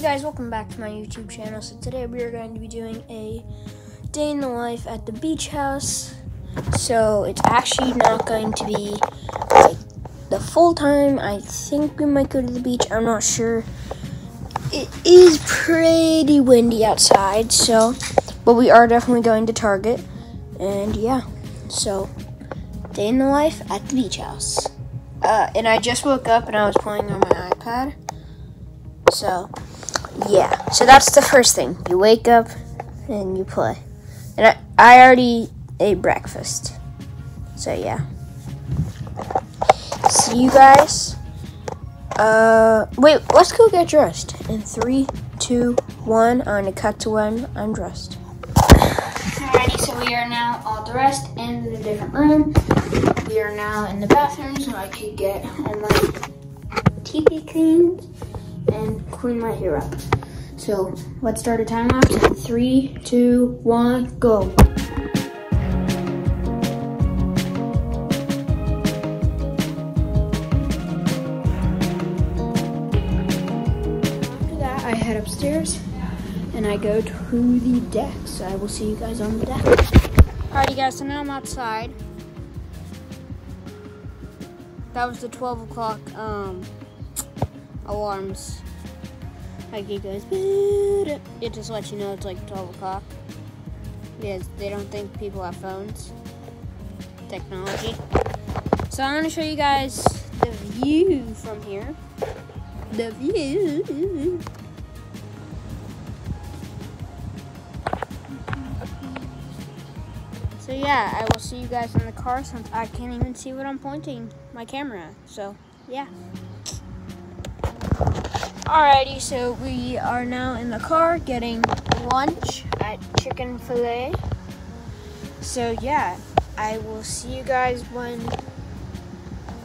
guys, welcome back to my YouTube channel. So today we are going to be doing a day in the life at the beach house. So it's actually not going to be like the full time. I think we might go to the beach. I'm not sure. It is pretty windy outside, so but we are definitely going to Target. And yeah, so day in the life at the beach house. Uh, and I just woke up and I was playing on my iPad. So, yeah. So that's the first thing. You wake up and you play. And I, I already ate breakfast. So, yeah. See you guys. Uh, wait, let's go get dressed. In three, two, one, I'm gonna cut to when I'm dressed. Alrighty, so we are now all dressed in the different room. We are now in the bathroom so I could get all my teepee cleaned and clean my hair up. So let's start a time lapse three, two, one, go. After that, I head upstairs and I go to the deck. So I will see you guys on the deck. Alrighty guys, so now I'm outside. That was the 12 o'clock um, alarms. Like it goes, it just lets you know it's like 12 o'clock. Because they don't think people have phones. Technology. So I'm gonna show you guys the view from here. The view. So yeah, I will see you guys in the car since I can't even see what I'm pointing my camera. So yeah. Alrighty, so we are now in the car getting lunch at Chick-fil-A. So yeah, I will see you guys when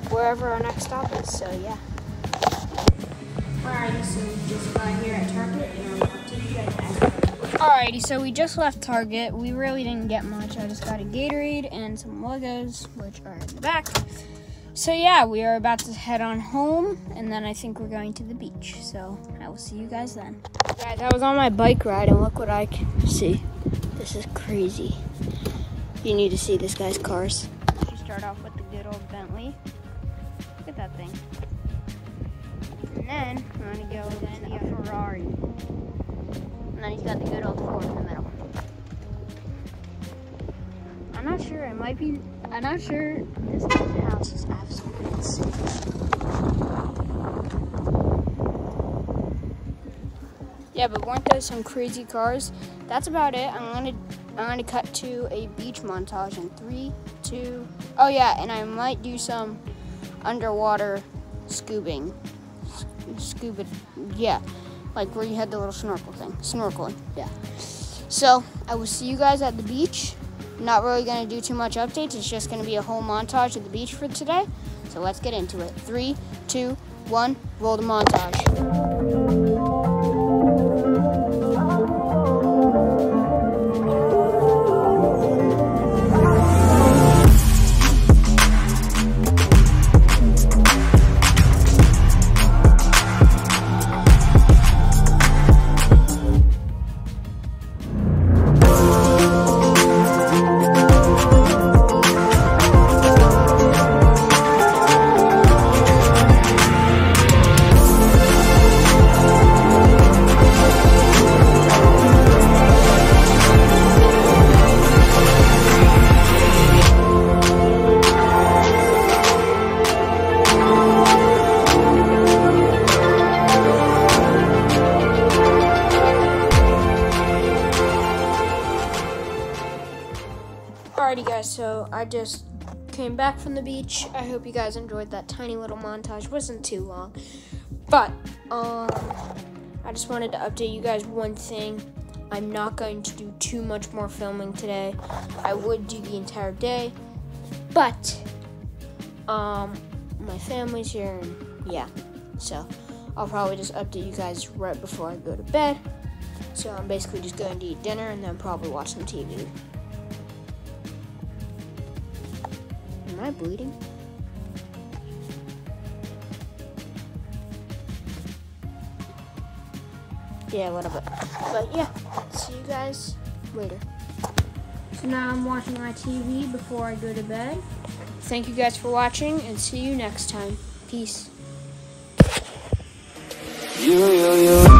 wherever our next stop is. So yeah. Alrighty, so we just got here at Target and I'll take you guys Alrighty, so we just left Target. We really didn't get much. I just got a Gatorade and some Legos, which are in the back. So yeah, we are about to head on home, and then I think we're going to the beach. So I will see you guys then. Guys, I was on my bike ride, and look what I can see. This is crazy. You need to see this guy's cars. You start off with the good old Bentley. Look at that thing. And then I'm gonna go to the Ferrari. And then he's got the good old Ford in the middle. I'm not sure. It might be I'm not sure this house is absolutely insane. Yeah, but weren't those some crazy cars? That's about it. I'm gonna I'm gonna cut to a beach montage in three, two. Oh yeah, and I might do some underwater scoobing, scuba. Yeah, like where you had the little snorkel thing, snorkeling. Yeah. So I will see you guys at the beach. Not really going to do too much updates. It's just going to be a whole montage of the beach for today. So let's get into it. Three, two, one, roll the montage. I just came back from the beach. I hope you guys enjoyed that tiny little montage. wasn't too long, but um, I just wanted to update you guys one thing. I'm not going to do too much more filming today. I would do the entire day, but um, my family's here, and yeah, so I'll probably just update you guys right before I go to bed. So I'm basically just going to eat dinner and then probably watch some TV. I bleeding? Yeah, a little bit. But yeah, see you guys later. So now I'm watching my TV before I go to bed. Thank you guys for watching and see you next time. Peace. You, you, you.